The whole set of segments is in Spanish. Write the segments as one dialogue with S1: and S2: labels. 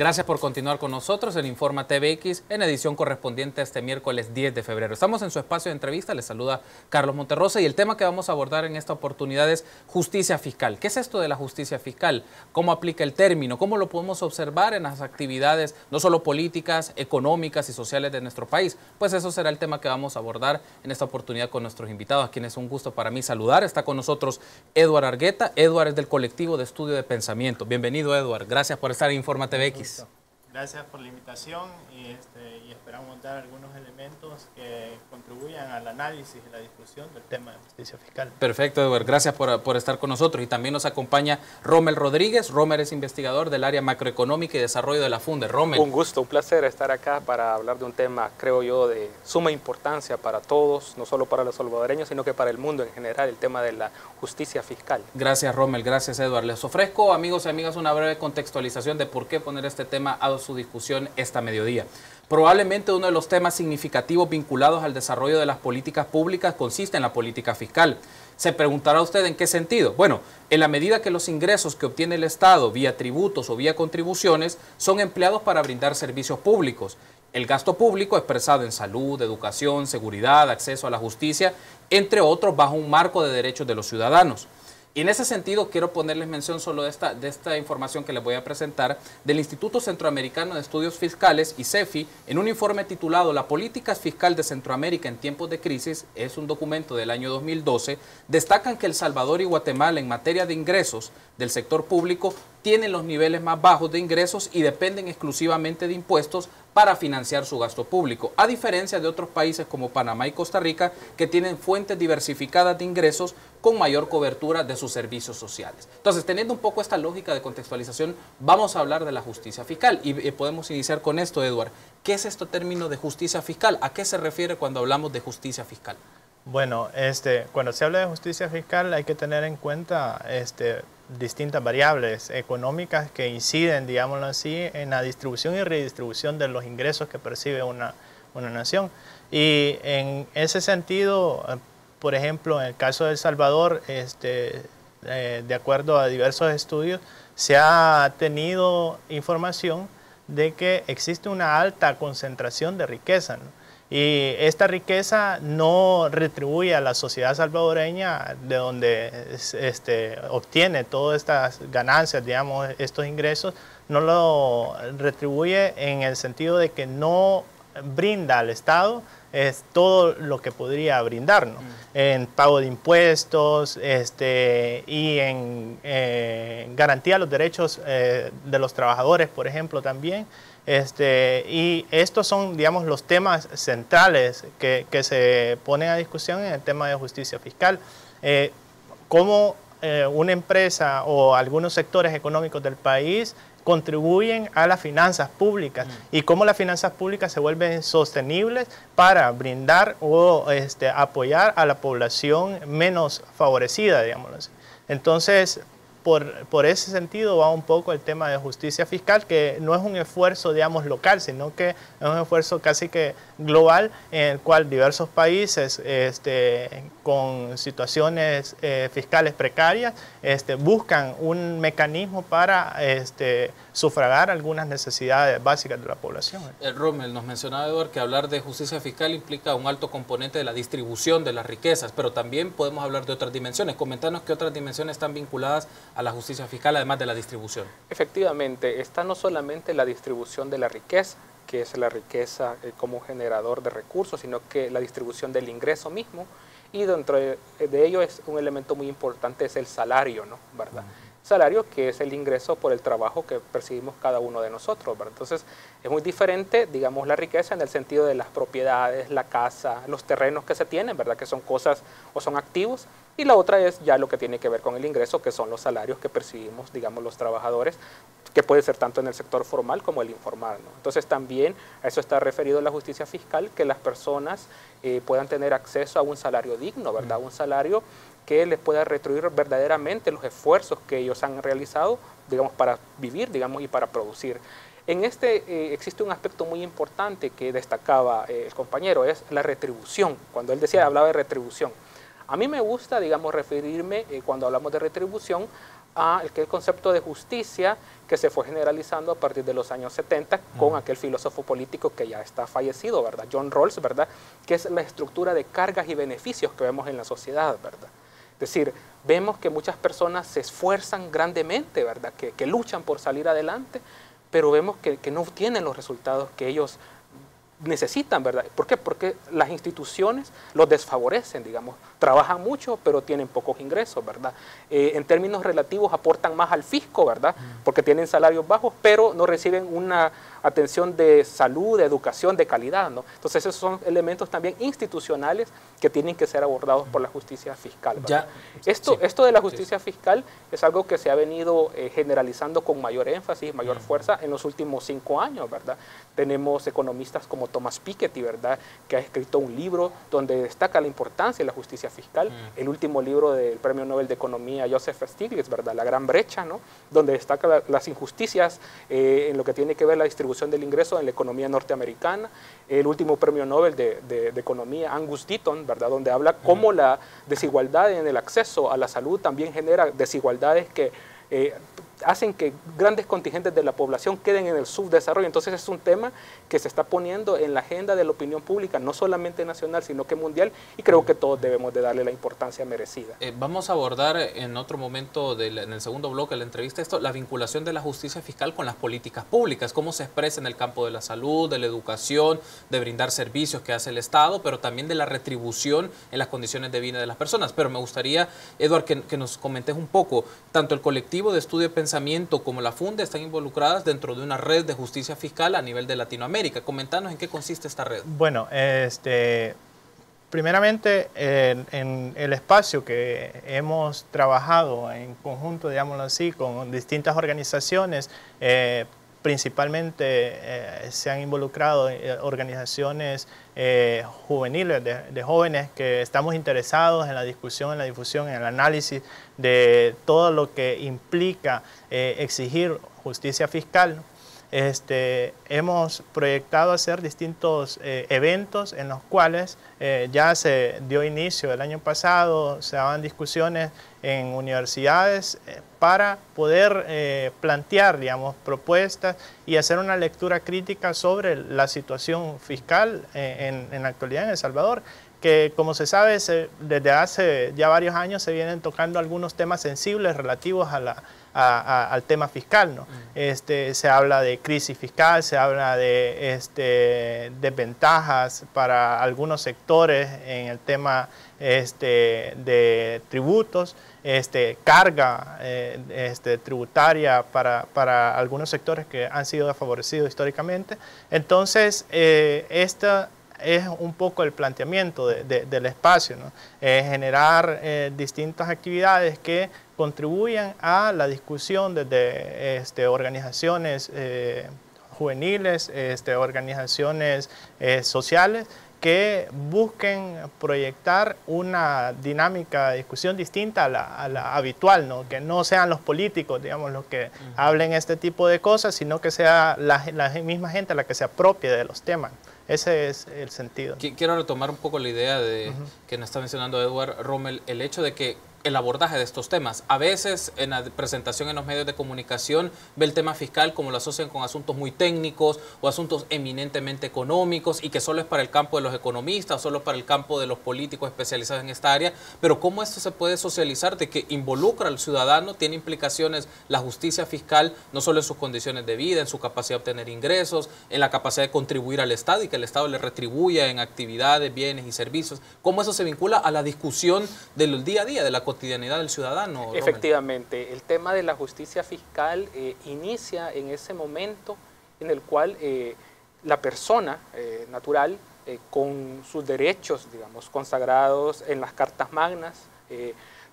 S1: Gracias por continuar con nosotros en Informa TVX en edición correspondiente a este miércoles 10 de febrero. Estamos en su espacio de entrevista, les saluda Carlos Monterrosa y el tema que vamos a abordar en esta oportunidad es justicia fiscal. ¿Qué es esto de la justicia fiscal? ¿Cómo aplica el término? ¿Cómo lo podemos observar en las actividades no solo políticas, económicas y sociales de nuestro país? Pues eso será el tema que vamos a abordar en esta oportunidad con nuestros invitados, a quienes es un gusto para mí saludar. Está con nosotros Eduard Argueta. Eduard es del colectivo de estudio de pensamiento. Bienvenido Eduard, gracias por estar en Informa TVX.
S2: Gracias. Por la invitación y, este, esperamos dar algunos elementos que contribuyan al análisis y la discusión del tema de justicia fiscal.
S1: Perfecto, Eduardo. Gracias por, por, estar con nosotros. Y también nos acompaña Rommel Rodríguez. Rommel es investigador del área macroeconómica y desarrollo de la FUNDE. Rommel.
S3: Un gusto, un placer estar acá para hablar de un tema, creo yo, de suma importancia para todos, no solo para los salvadoreños, sino que para el mundo en general, el tema de la justicia fiscal.
S1: Gracias, Rommel. Gracias, Eduardo. Les ofrezco, amigos y amigas, una breve contextualización de por qué poner este tema a su discusión esta mediodía. Probablemente uno de los temas significativos vinculados al desarrollo de las políticas públicas consiste en la política fiscal. Se preguntará usted en qué sentido. Bueno, en la medida que los ingresos que obtiene el Estado vía tributos o vía contribuciones son empleados para brindar servicios públicos. El gasto público expresado en salud, educación, seguridad, acceso a la justicia, entre otros, bajo un marco de derechos de los ciudadanos. Y en ese sentido quiero ponerles mención solo de esta, de esta información que les voy a presentar del Instituto Centroamericano de Estudios Fiscales, ICEFI, en un informe titulado La política fiscal de Centroamérica en tiempos de crisis, es un documento del año 2012, destacan que El Salvador y Guatemala en materia de ingresos del sector público tienen los niveles más bajos de ingresos y dependen exclusivamente de impuestos para financiar su gasto público, a diferencia de otros países como Panamá y Costa Rica que tienen fuentes diversificadas de ingresos con mayor cobertura de sus servicios sociales. Entonces, teniendo un poco esta lógica de contextualización, vamos a hablar de la justicia fiscal y eh, podemos iniciar con esto, Eduard. ¿Qué es este término de justicia fiscal? ¿A qué se refiere cuando hablamos de justicia fiscal?
S2: Bueno, este, cuando se habla de justicia fiscal hay que tener en cuenta este, distintas variables económicas que inciden, digámoslo así, en la distribución y redistribución de los ingresos que percibe una, una nación. Y en ese sentido, por ejemplo, en el caso de El Salvador, este, eh, de acuerdo a diversos estudios, se ha tenido información de que existe una alta concentración de riqueza. Y esta riqueza no retribuye a la sociedad salvadoreña de donde este, obtiene todas estas ganancias, digamos, estos ingresos, no lo retribuye en el sentido de que no brinda al Estado es todo lo que podría brindarnos mm. en pago de impuestos este, y en eh, garantía de los derechos eh, de los trabajadores, por ejemplo, también. Este, y estos son, digamos, los temas centrales que, que, se ponen a discusión en el tema de justicia fiscal. Eh, cómo eh, una empresa o algunos sectores económicos del país contribuyen a las finanzas públicas mm. y cómo las finanzas públicas se vuelven sostenibles para brindar o este, apoyar a la población menos favorecida, digamos así. Entonces, por, por, ese sentido va un poco el tema de justicia fiscal, que no es un esfuerzo, digamos, local, sino que es un esfuerzo casi que global en el cual diversos países este, con situaciones eh, fiscales precarias este, buscan un mecanismo para este, sufragar algunas necesidades básicas de la población.
S1: El Rommel nos mencionaba, Eduardo, que hablar de justicia fiscal implica un alto componente de la distribución de las riquezas, pero también podemos hablar de otras dimensiones. Comentarnos qué otras dimensiones están vinculadas a la justicia fiscal, además de la distribución.
S3: Efectivamente, está no solamente la distribución de la riqueza, que es la riqueza eh, como generador de recursos, sino que la distribución del ingreso mismo, y dentro de, ello es un elemento muy importante, es el salario, ¿no? ¿verdad? Salario que es el ingreso por el trabajo que percibimos cada uno de nosotros, ¿verdad? Entonces, es muy diferente, digamos, la riqueza en el sentido de las propiedades, la casa, los terrenos que se tienen, ¿verdad? Que son cosas o son activos, y la otra es ya lo que tiene que ver con el ingreso, que son los salarios que percibimos, digamos, los trabajadores, que puede ser tanto en el sector formal como el informal. ¿no? Entonces también a eso está referido la justicia fiscal, que las personas eh, puedan tener acceso a un salario digno, ¿verdad? Un salario que les pueda retribuir verdaderamente los esfuerzos que ellos han realizado, digamos, para vivir, digamos, y para producir. En este eh, existe un aspecto muy importante que destacaba eh, el compañero, es la retribución. Cuando él decía, hablaba de retribución. A mí me gusta, digamos, referirme, eh, cuando hablamos de retribución, a el, concepto de justicia que se fue generalizando a partir de los años 70 con aquel filósofo político que ya está fallecido, ¿verdad? John Rawls, ¿verdad? Que es la estructura de cargas y beneficios que vemos en la sociedad, ¿verdad? Es decir, vemos que muchas personas se esfuerzan grandemente, ¿verdad? Que, que luchan por salir adelante, pero vemos que, que no obtienen los resultados que ellos necesitan, ¿verdad? ¿Por qué? Porque las instituciones los desfavorecen, digamos. Trabajan mucho, pero tienen pocos ingresos, ¿verdad? Eh, en términos relativos aportan más al fisco, ¿verdad? Porque tienen salarios bajos, pero no reciben una atención de salud, de educación, de calidad. ¿no? Entonces esos son elementos también institucionales que tienen que ser abordados por la justicia fiscal. Ya, esto, esto de la justicia fiscal es algo que se ha venido eh, generalizando con mayor énfasis, mayor fuerza en los últimos cinco años. ¿verdad? Tenemos economistas como Thomas Piketty, ¿verdad? que ha escrito un libro donde destaca la importancia de la justicia fiscal. El último libro del Premio Nobel de Economía, Joseph Stiglitz, ¿verdad? La Gran Brecha, ¿no? donde destaca las injusticias eh, en lo que tiene que ver la distribución del ingreso en la economía norteamericana, el último premio Nobel de, Economía, Angus Deaton, ¿verdad? donde habla cómo la desigualdad en el acceso a la salud también genera desigualdades que eh, hacen que grandes contingentes de la población queden en el subdesarrollo. Entonces es un tema que se está poniendo en la agenda de la opinión pública, no solamente nacional, sino que mundial, y creo que todos debemos de darle la importancia merecida.
S1: Eh, vamos a abordar en otro momento, en el segundo bloque de la entrevista, esto, la vinculación de la justicia fiscal con las políticas públicas, cómo se expresa en el campo de la salud, de la educación, de brindar servicios que hace el Estado, pero también de la retribución en las condiciones de vida de las personas. Pero me gustaría, Eduard, que, nos comentes un poco, tanto el colectivo de estudio de como la FUNDE están involucradas dentro de una red de justicia fiscal a nivel de Latinoamérica. Comentanos en qué consiste esta red.
S2: Bueno, este, primeramente en, el espacio que hemos trabajado en conjunto, digámoslo así, con distintas organizaciones, eh, principalmente eh, se han involucrado eh, organizaciones eh, juveniles, de, jóvenes que estamos interesados en la discusión, en la difusión, en el análisis de todo lo que implica exigir justicia fiscal. Este, hemos proyectado hacer distintos eventos en los cuales ya se dio inicio el año pasado, se daban discusiones en universidades para poder eh, plantear, digamos, propuestas y hacer una lectura crítica sobre la situación fiscal eh, en, la actualidad en El Salvador, que como se sabe, desde hace ya varios años se vienen tocando algunos temas sensibles relativos al tema fiscal. ¿no? Mm. Este, se habla de crisis fiscal, se habla de este, desventajas para algunos sectores en el tema este, de tributos este, carga eh, este, tributaria para, algunos sectores que han sido desfavorecidos históricamente. Entonces, eh, esta es un poco el planteamiento del espacio, generar eh, distintas actividades que contribuyan a la discusión desde este, organizaciones juveniles, este, organizaciones sociales, que busquen proyectar una dinámica de discusión distinta a la, habitual, ¿no? que no sean los políticos, digamos, los que hablen este tipo de cosas, sino que sea la, misma gente la que se apropie de los temas. Ese es el sentido.
S1: Quiero retomar un poco la idea de que nos está mencionando Edward Rommel, el hecho de que el abordaje de estos temas. A veces en la presentación en los medios de comunicación ve el tema fiscal como lo asocian con asuntos muy técnicos o asuntos eminentemente económicos y que solo es para el campo de los economistas solo para el campo de los políticos especializados en esta área. Pero cómo esto se puede socializar de que involucra al ciudadano, tiene implicaciones la justicia fiscal no solo en sus condiciones de vida, en su capacidad de obtener ingresos, en la capacidad de contribuir al Estado y que el Estado le retribuya en actividades, bienes y servicios. Cómo eso se vincula a la discusión del día a día, de la cotidianidad del ciudadano.
S3: Efectivamente, el tema de la justicia fiscal eh, inicia en ese momento en el cual eh, la persona eh, natural, con sus derechos, digamos, consagrados en las cartas magnas,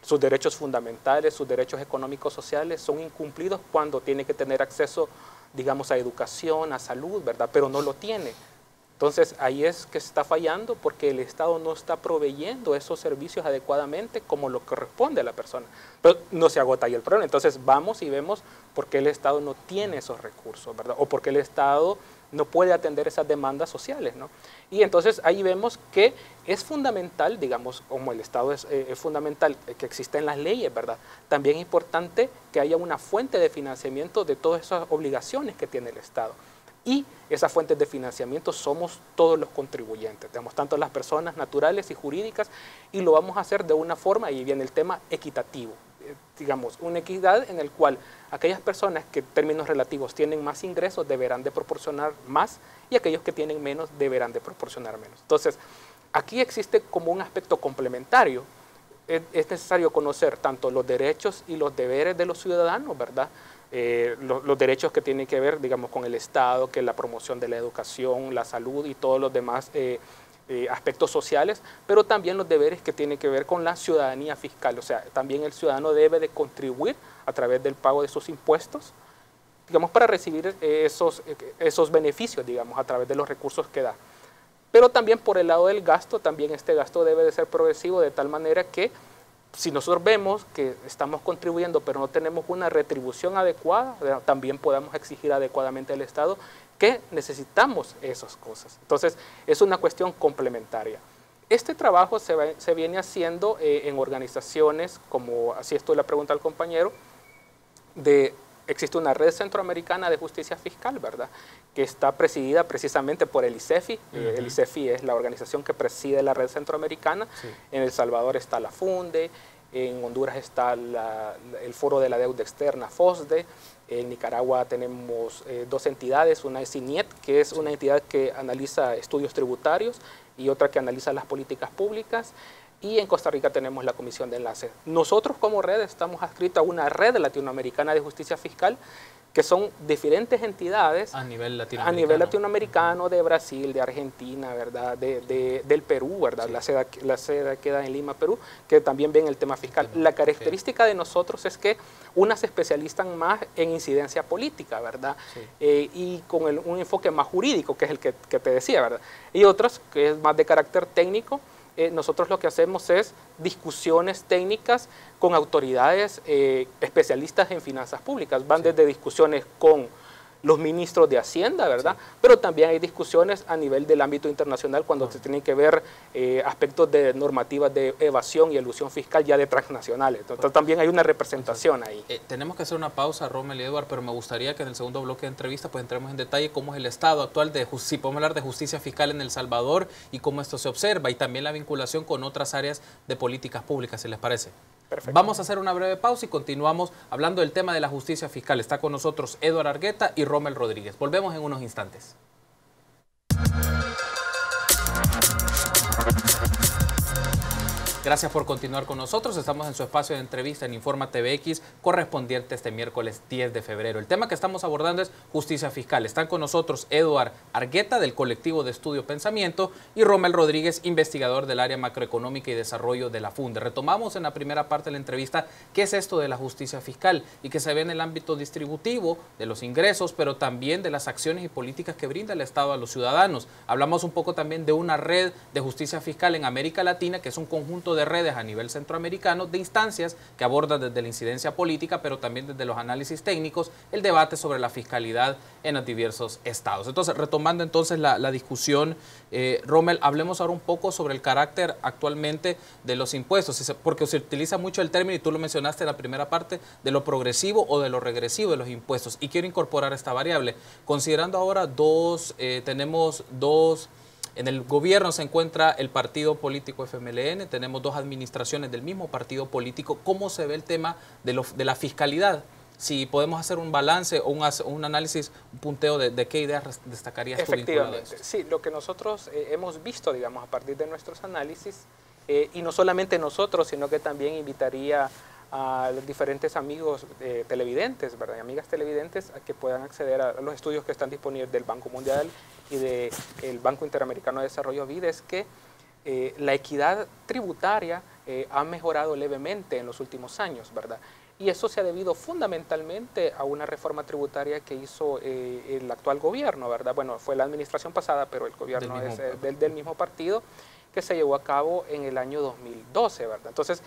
S3: sus derechos fundamentales, sus derechos económicos sociales, son incumplidos cuando tiene que tener acceso, digamos, a educación, a salud, ¿verdad? Pero no lo tiene. Entonces ahí es que está fallando porque el Estado no está proveyendo esos servicios adecuadamente como lo corresponde a la persona. Pero no se agota ahí el problema. Entonces vamos y vemos por qué el Estado no tiene esos recursos, ¿verdad? O por qué el Estado no puede atender esas demandas sociales. ¿no? Y entonces ahí vemos que es fundamental, digamos, como el Estado es, eh, fundamental que existen las leyes, ¿verdad? También es importante que haya una fuente de financiamiento de todas esas obligaciones que tiene el Estado. Y esas fuentes de financiamiento somos todos los contribuyentes, digamos, tanto las personas naturales y jurídicas, y lo vamos a hacer de una forma, y viene el tema equitativo, eh, digamos, una equidad en el cual aquellas personas que en términos relativos tienen más ingresos deberán de proporcionar más y aquellos que tienen menos deberán de proporcionar menos. Entonces, aquí existe como un aspecto complementario. Es necesario conocer tanto los derechos y los deberes de los ciudadanos, ¿verdad? Eh, los, derechos que tienen que ver, digamos, con el Estado, que la promoción de la educación, la salud y todos los demás eh, eh, aspectos sociales, pero también los deberes que tienen que ver con la ciudadanía fiscal. O sea, también el ciudadano debe de contribuir a través del pago de sus impuestos, digamos, para recibir esos, esos beneficios, digamos, a través de los recursos que da. Pero también por el lado del gasto, también este gasto debe de ser progresivo de tal manera que si nosotros vemos que estamos contribuyendo pero no tenemos una retribución adecuada, también podemos exigir adecuadamente al Estado que necesitamos esas cosas. Entonces, es una cuestión complementaria. Este trabajo se, viene haciendo eh, en organizaciones, como así esto la pregunta al compañero, de existe una red centroamericana de justicia fiscal, ¿verdad? Que está presidida precisamente por el ICEFI. Eh, el ICEFI es la organización que preside la red centroamericana. En El Salvador está la FUNDE, en Honduras está el Foro de la Deuda Externa, FOSDE. En Nicaragua tenemos eh, dos entidades, una es INIET, que es una entidad que analiza estudios tributarios, y otra que analiza las políticas públicas y en Costa Rica tenemos la Comisión de Enlace. Nosotros como red estamos adscritos a una red latinoamericana de justicia fiscal que son diferentes entidades
S1: a nivel
S3: latinoamericano, a nivel latinoamericano de Brasil, de Argentina, ¿verdad? De, del Perú, ¿verdad? La, sede, la sede queda en Lima, Perú, que también ven el tema fiscal. La característica de nosotros es que unas se especializan más en incidencia política, ¿verdad? Eh, y con un enfoque más jurídico, que es el que, que te decía, ¿verdad? Y otras que es más de carácter técnico, eh, nosotros lo que hacemos es discusiones técnicas con autoridades eh, especialistas en finanzas públicas. Van desde discusiones con los ministros de Hacienda, ¿verdad? Pero también hay discusiones a nivel del ámbito internacional cuando se tienen que ver eh, aspectos de normativas de evasión y elusión fiscal ya de transnacionales. Entonces también hay una representación ahí.
S1: Eh, tenemos que hacer una pausa, Rommel y Eduard, pero me gustaría que en el segundo bloque de entrevista pues entremos en detalle cómo es el estado actual de, si podemos hablar de justicia fiscal en El Salvador y cómo esto se observa y también la vinculación con otras áreas de políticas públicas, si les parece. Vamos a hacer una breve pausa y continuamos hablando del tema de la justicia fiscal. Está con nosotros Eduard Argueta y Rommel Rodríguez. Volvemos en unos instantes. Gracias por continuar con nosotros. Estamos en su espacio de entrevista en Informa TVX correspondiente este miércoles 10 de febrero. El tema que estamos abordando es justicia fiscal. Están con nosotros Eduard Argueta del colectivo de estudio Pensamiento y Romel Rodríguez, investigador del área macroeconómica y desarrollo de la FUNDE. Retomamos en la primera parte de la entrevista qué es esto de la justicia fiscal y que se ve en el ámbito distributivo de los ingresos, pero también de las acciones y políticas que brinda el Estado a los ciudadanos. Hablamos un poco también de una red de justicia fiscal en América Latina, que es un conjunto de de redes a nivel centroamericano de instancias que abordan desde la incidencia política, pero también desde los análisis técnicos, el debate sobre la fiscalidad en los diversos estados. Entonces, retomando entonces la, discusión, eh, Rommel, hablemos ahora un poco sobre el carácter actualmente de los impuestos, porque se utiliza mucho el término, y tú lo mencionaste en la primera parte, de lo progresivo o de lo regresivo de los impuestos. Y quiero incorporar esta variable. Considerando ahora dos, eh, tenemos dos en el gobierno se encuentra el partido político FMLN, tenemos dos administraciones del mismo partido político. ¿Cómo se ve el tema de, de la fiscalidad? Si podemos hacer un balance o un, análisis, un punteo de, qué ideas destacarías
S3: Efectivamente, sí, lo que nosotros eh, hemos visto, digamos, a partir de nuestros análisis, eh, y no solamente nosotros, sino que también invitaría a los diferentes amigos eh, televidentes, ¿verdad? Y amigas televidentes a que puedan acceder a los estudios que están disponibles del Banco Mundial y del Banco Interamericano de Desarrollo VIDE es que eh, la equidad tributaria eh, ha mejorado levemente en los últimos años, ¿verdad? Y eso se ha debido fundamentalmente a una reforma tributaria que hizo el actual gobierno, ¿verdad? Bueno, fue la administración pasada, pero el gobierno es del, del mismo partido que se llevó a cabo en el año 2012, ¿verdad? Entonces,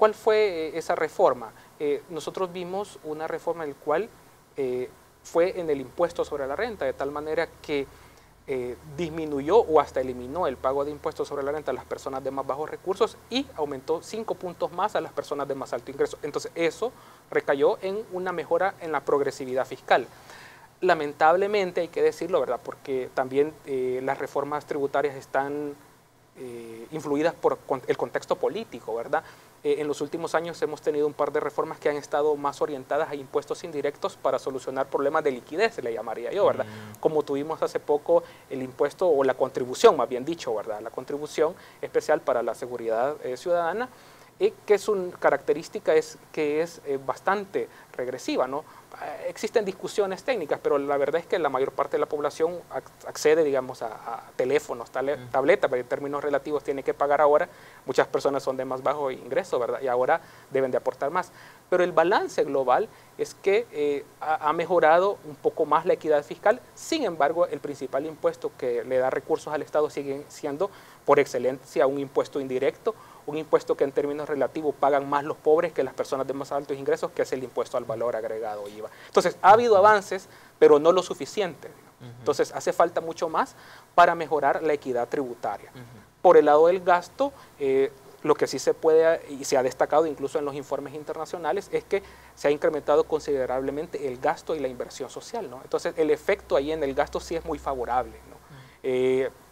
S3: ¿Cuál fue eh, esa reforma? Eh, nosotros vimos una reforma en la cual eh, fue en el impuesto sobre la renta, de tal manera que eh, disminuyó o hasta eliminó el pago de impuestos sobre la renta a las personas de más bajos recursos y aumentó cinco puntos más a las personas de más alto ingreso. Entonces eso recayó en una mejora en la progresividad fiscal. Lamentablemente hay que decirlo, ¿verdad? Porque también eh, las reformas tributarias están eh, influidas por el contexto político, ¿verdad? Eh, en los últimos años hemos tenido un par de reformas que han estado más orientadas a impuestos indirectos para solucionar problemas de liquidez, le llamaría yo, ¿verdad? Mm. Como tuvimos hace poco el impuesto o la contribución, más bien dicho, ¿verdad? La contribución especial para la seguridad eh, ciudadana, que su característica es que es bastante regresiva, ¿no? Existen discusiones técnicas, pero la verdad es que la mayor parte de la población accede, digamos, a, teléfonos, tabletas, pero en términos relativos tiene que pagar ahora. Muchas personas son de más bajo ingreso, ¿verdad? Y ahora deben de aportar más. Pero el balance global es que eh, ha, mejorado un poco más la equidad fiscal. Sin embargo, el principal impuesto que le da recursos al Estado sigue siendo, por excelencia, un impuesto indirecto un impuesto que en términos relativos pagan más los pobres que las personas de más altos ingresos, que es el impuesto al valor agregado IVA. Entonces, ha habido avances, pero no lo suficiente. Entonces, hace falta mucho más para mejorar la equidad tributaria. Por el lado del gasto, eh, lo que sí se puede y se ha destacado incluso en los informes internacionales es que se ha incrementado considerablemente el gasto y la inversión social. ¿no? Entonces, el efecto ahí en el gasto sí es muy favorable. ¿no?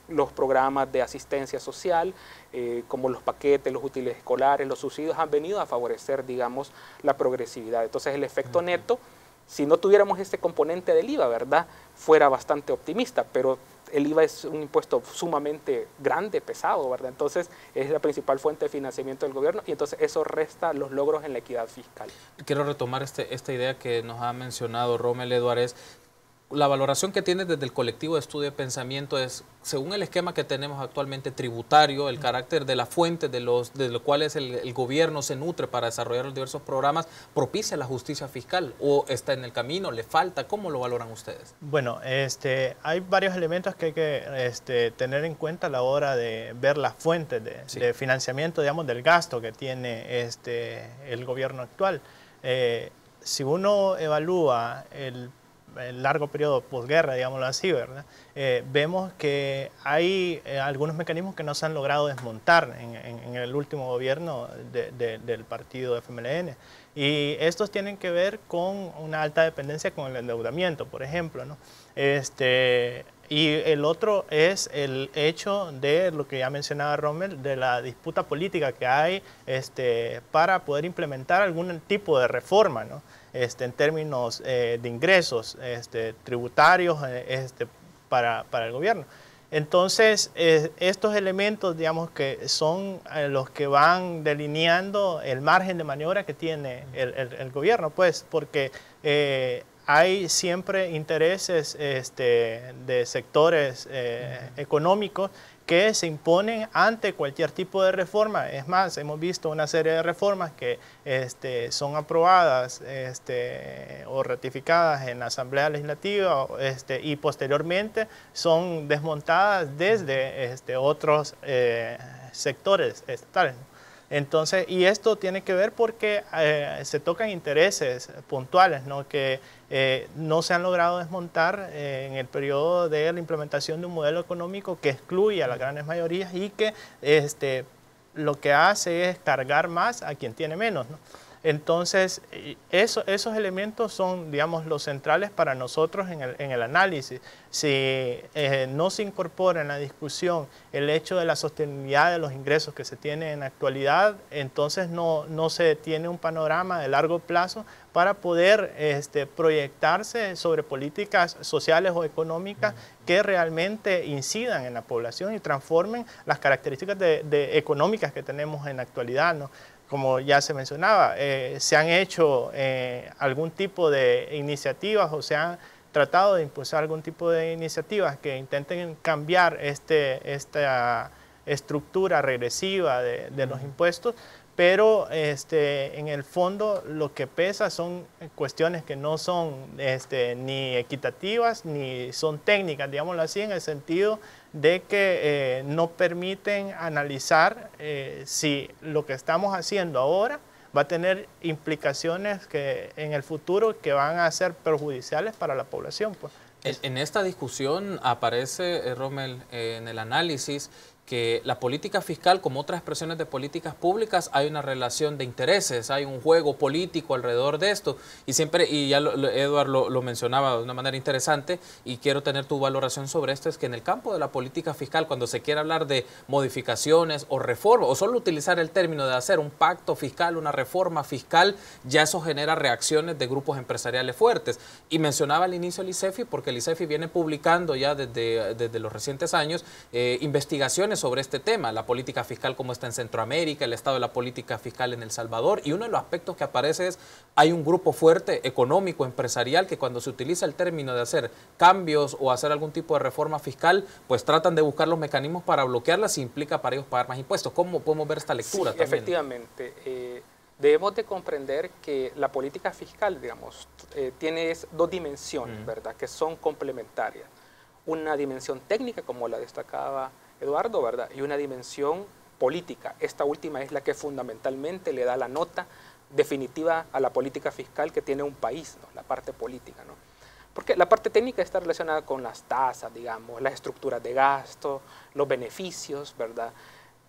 S3: Los programas de asistencia social, eh, como los paquetes, los útiles escolares, los subsidios, han venido a favorecer, digamos, la progresividad. Entonces, el efecto neto, si no tuviéramos este componente del IVA, ¿verdad?, fuera bastante optimista, pero el IVA es un impuesto sumamente grande, pesado, ¿verdad? Entonces, es la principal fuente de financiamiento del gobierno y entonces eso resta los logros en la equidad fiscal.
S1: Quiero retomar este, esta idea que nos ha mencionado Rommel Eduardes la valoración que tiene desde el colectivo de estudio de pensamiento es, según el esquema que tenemos actualmente tributario, el carácter de la fuente de los de los cuales el, gobierno se nutre para desarrollar los diversos programas, propicia la justicia fiscal o está en el camino, le falta, ¿cómo lo valoran ustedes?
S2: Bueno, este, hay varios elementos que hay que este, tener en cuenta a la hora de ver las fuentes de, financiamiento, digamos, del gasto que tiene este, el gobierno actual. Eh, si uno evalúa el el largo periodo posguerra, digámoslo así, ¿verdad? Eh, vemos que hay eh, algunos mecanismos que no se han logrado desmontar en, el último gobierno del partido FMLN. Y estos tienen que ver con una alta dependencia con el endeudamiento, por ejemplo. ¿no? Este, y el otro es el hecho de lo que ya mencionaba Rommel, de la disputa política que hay este, para poder implementar algún tipo de reforma. ¿no? Este, en términos eh, de ingresos este, tributarios eh, este, para, el gobierno. Entonces, eh, estos elementos, digamos, que son los que van delineando el margen de maniobra que tiene el, gobierno, pues, porque hay siempre intereses de sectores económicos que se imponen ante cualquier tipo de reforma. Es más, hemos visto una serie de reformas que este, son aprobadas este, o ratificadas en la Asamblea Legislativa este, y posteriormente son desmontadas desde otros eh, sectores estatales. Entonces, y esto tiene que ver porque eh, se tocan intereses puntuales, ¿no? que eh, no se han logrado desmontar eh, en el periodo de la implementación de un modelo económico que excluye a las grandes mayorías y que este, lo que hace es cargar más a quien tiene menos. ¿no? Entonces, eso, esos elementos son, digamos, los centrales para nosotros en el, en el análisis. Si eh, no se incorpora en la discusión el hecho de la sostenibilidad de los ingresos que se tiene en la actualidad, entonces no, se tiene un panorama de largo plazo para poder este, proyectarse sobre políticas sociales o económicas que realmente incidan en la población y transformen las características económicas que tenemos en la actualidad. ¿no? Como ya se mencionaba, eh, se han hecho eh, algún tipo de iniciativas o se han tratado de impulsar algún tipo de iniciativas que intenten cambiar este, esta estructura regresiva de, los impuestos, pero este, en el fondo lo que pesa son cuestiones que no son este, ni equitativas ni son técnicas, digámoslo así, en el sentido de que eh, no permiten analizar eh, si lo que estamos haciendo ahora va a tener implicaciones que en el futuro que van a ser perjudiciales para la población. Pues.
S1: En, esta discusión aparece, eh, Rommel, en el análisis que la política fiscal, como otras expresiones de políticas públicas, hay una relación de intereses, hay un juego político alrededor de esto. Y siempre, y ya Eduard lo, mencionaba de una manera interesante, y quiero tener tu valoración sobre esto, es que en el campo de la política fiscal, cuando se quiere hablar de modificaciones o reformas, o solo utilizar el término de hacer un pacto fiscal, una reforma fiscal, ya eso genera reacciones de grupos empresariales fuertes. Y mencionaba al inicio el ICEFI, porque el ICEFI viene publicando ya desde, desde los recientes años eh, investigaciones sobre este tema, la política fiscal como está en Centroamérica, el estado de la política fiscal en El Salvador, y uno de los aspectos que aparece es, hay un grupo fuerte económico, empresarial, que cuando se utiliza el término de hacer cambios o hacer algún tipo de reforma fiscal, pues tratan de buscar los mecanismos para bloquearlas y implica para ellos pagar más impuestos. ¿Cómo podemos ver esta lectura?
S3: también? Efectivamente. Eh, debemos de comprender que la política fiscal, digamos, eh, tiene dos dimensiones, ¿verdad?, que son complementarias. Una dimensión técnica, como la destacaba Eduardo, ¿verdad? Y una dimensión política. Esta última es la que fundamentalmente le da la nota definitiva a la política fiscal que tiene un país, ¿no? la parte política. ¿no? Porque la parte técnica está relacionada con las tasas, digamos, las estructuras de gasto, los beneficios, ¿verdad?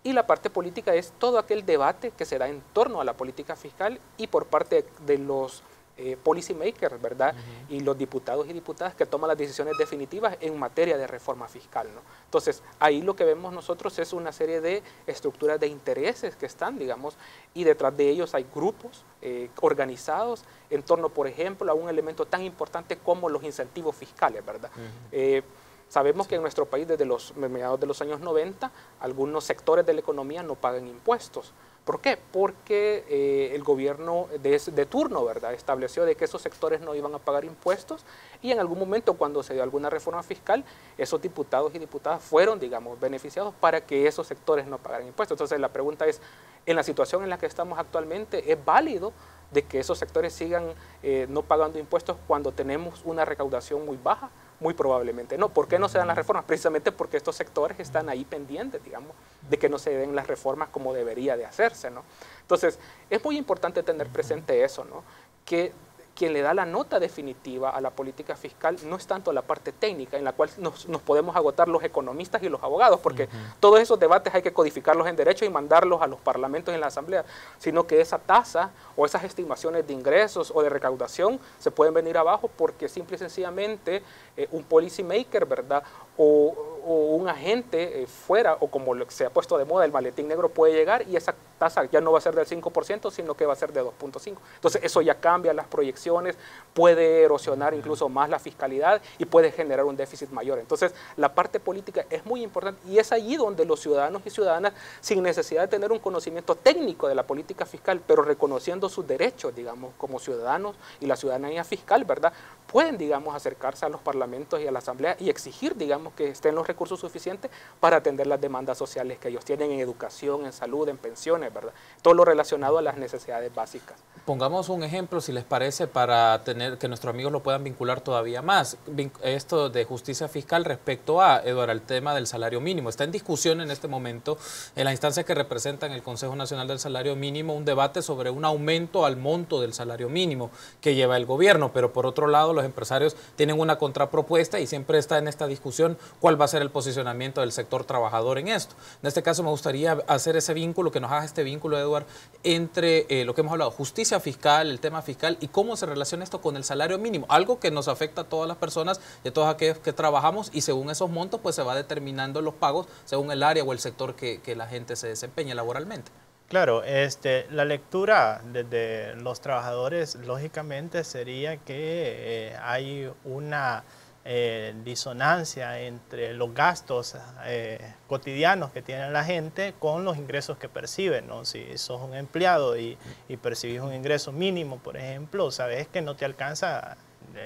S3: Y la parte política es todo aquel debate que se da en torno a la política fiscal y por parte de los eh, policy makers, ¿verdad? Y los diputados y diputadas que toman las decisiones definitivas en materia de reforma fiscal, ¿no? Entonces, ahí lo que vemos nosotros es una serie de estructuras de intereses que están, digamos, y detrás de ellos hay grupos eh, organizados en torno, por ejemplo, a un elemento tan importante como los incentivos fiscales, ¿verdad? Eh, sabemos que en nuestro país desde los mediados de los años 90 algunos sectores de la economía no pagan impuestos. ¿Por qué? Porque eh, el gobierno de, turno, ¿verdad?, estableció de que esos sectores no iban a pagar impuestos y en algún momento cuando se dio alguna reforma fiscal, esos diputados y diputadas fueron, digamos, beneficiados para que esos sectores no pagaran impuestos. Entonces la pregunta es, en la situación en la que estamos actualmente, ¿es válido de que esos sectores sigan eh, no pagando impuestos cuando tenemos una recaudación muy baja? Muy probablemente no. ¿Por qué no se dan las reformas? Precisamente porque estos sectores están ahí pendientes, digamos, de que no se den las reformas como debería de hacerse, ¿no? Entonces, es muy importante tener presente eso, ¿no? Que quien le da la nota definitiva a la política fiscal no es tanto la parte técnica en la cual nos, podemos agotar los economistas y los abogados, porque todos esos debates hay que codificarlos en derecho y mandarlos a los parlamentos y en la asamblea, sino que esa tasa o esas estimaciones de ingresos o de recaudación se pueden venir abajo porque simple y sencillamente eh, un policy maker, ¿verdad? O, un agente eh, fuera, o como se ha puesto de moda, el maletín negro puede llegar y esa tasa ya no va a ser del 5%, sino que va a ser de 2.5%. Entonces eso ya cambia las proyecciones, puede erosionar incluso más la fiscalidad y puede generar un déficit mayor. Entonces la parte política es muy importante y es allí donde los ciudadanos y ciudadanas, sin necesidad de tener un conocimiento técnico de la política fiscal, pero reconociendo sus derechos, digamos, como ciudadanos y la ciudadanía fiscal, ¿verdad? Pueden, digamos, acercarse a los parlamentos y a la asamblea y exigir, digamos, que estén los recursos suficientes para atender las demandas sociales que ellos tienen en educación, en salud, en pensiones, ¿verdad? Todo lo relacionado a las necesidades básicas.
S1: Pongamos un ejemplo, si les parece, para tener que nuestros amigos lo puedan vincular todavía más. Esto de justicia fiscal respecto a, Eduardo, el tema del salario mínimo. Está en discusión en este momento en la instancia que representa en el Consejo Nacional del Salario Mínimo un debate sobre un aumento al monto del salario mínimo que lleva el gobierno, pero por otro lado los empresarios tienen una contrapropuesta y siempre está en esta discusión cuál va a ser el posicionamiento del sector trabajador en esto. En este caso me gustaría hacer ese vínculo, que nos haga este vínculo, Eduardo, entre eh, lo que hemos hablado, justicia fiscal, el tema fiscal y cómo se relaciona esto con el salario mínimo, algo que nos afecta a todas las personas y a todos aquellos que trabajamos y según esos montos pues se va determinando los pagos según el área o el sector que, la gente se desempeña laboralmente.
S2: Claro, este, la lectura de, los trabajadores lógicamente sería que eh, hay una eh, disonancia entre los gastos eh, cotidianos que tiene la gente con los ingresos que perciben. ¿no? Si sos un empleado y, y percibís un ingreso mínimo, por ejemplo, sabes que no te alcanza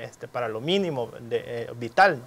S2: este, para lo mínimo de, vital.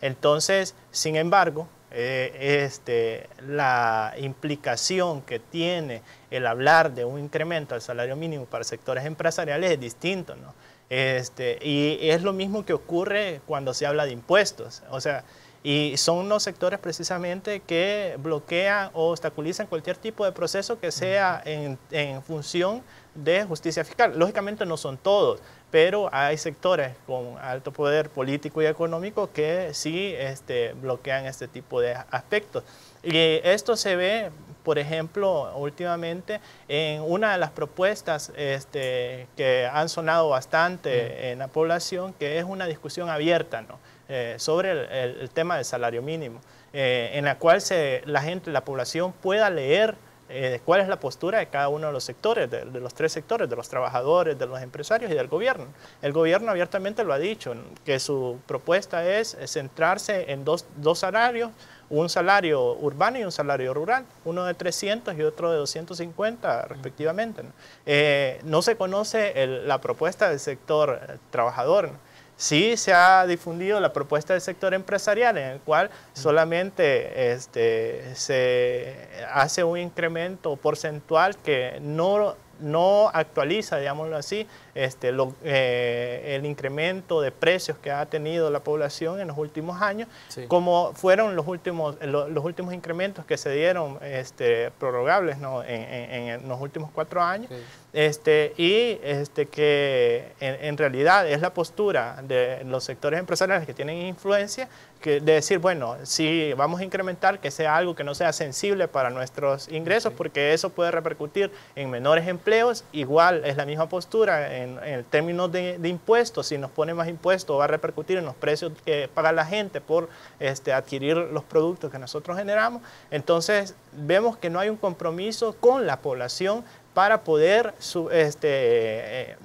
S2: Entonces, sin embargo, eh, este, la implicación que tiene el hablar de un incremento al salario mínimo para sectores empresariales es distinto, ¿no? Este, y es lo mismo que ocurre cuando se habla de impuestos, o sea, y son unos sectores precisamente que bloquean o obstaculizan cualquier tipo de proceso que sea en, en función de justicia fiscal. Lógicamente no son todos, pero hay sectores con alto poder político y económico que sí este, bloquean este tipo de aspectos. Y esto se ve, por ejemplo, últimamente en una de las propuestas este, que han sonado bastante en la población, que es una discusión abierta ¿no? Eh, sobre el, tema del salario mínimo, eh, en la cual se, la gente, la población pueda leer eh, cuál es la postura de cada uno de los sectores, de, los tres sectores, de los trabajadores, de los empresarios y del gobierno. El gobierno abiertamente lo ha dicho, que su propuesta es centrarse en dos, dos salarios, un salario urbano y un salario rural, uno de 300 y otro de 250 respectivamente. No, eh, no se conoce la propuesta del sector trabajador. Sí se ha difundido la propuesta del sector empresarial en el cual solamente este, se hace un incremento porcentual que no, no actualiza, digámoslo así, este, eh, el incremento de precios que ha tenido la población en los últimos años, como fueron los últimos, los, últimos incrementos que se dieron este, prorrogables en, los últimos cuatro años, este, y este, que en, realidad es la postura de los sectores empresariales que tienen influencia que de decir, bueno, si vamos a incrementar, que sea algo que no sea sensible para nuestros ingresos, porque eso puede repercutir en menores empleos, igual es la misma postura en, términos de, impuestos, si nos pone más impuestos va a repercutir en los precios que paga la gente por este, adquirir los productos que nosotros generamos. Entonces vemos que no hay un compromiso con la población para poder, este, eh,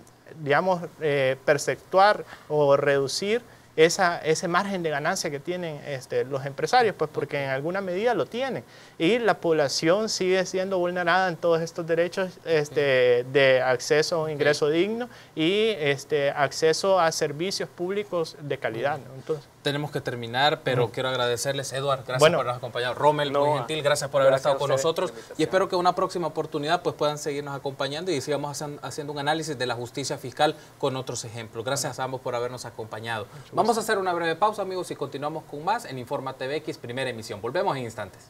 S2: digamos, eh, perceptuar o reducir esa, ese margen de ganancia que tienen este, los empresarios, pues porque en alguna medida lo tienen. Y la población sigue siendo vulnerada en todos estos derechos este, de acceso a un ingreso digno y este, acceso a servicios públicos de calidad. Entonces,
S1: tenemos que terminar, pero quiero agradecerles, Eduard, gracias por habernos acompañado. Rommel, muy gentil, gracias por haber estado con nosotros. Y espero que una próxima oportunidad pues, puedan seguirnos acompañando y sigamos haciendo un análisis de la justicia fiscal con otros ejemplos. Gracias a ambos por habernos acompañado. Vamos a hacer una breve pausa, amigos, y continuamos con más en Informa TVX, primera emisión. Volvemos en instantes.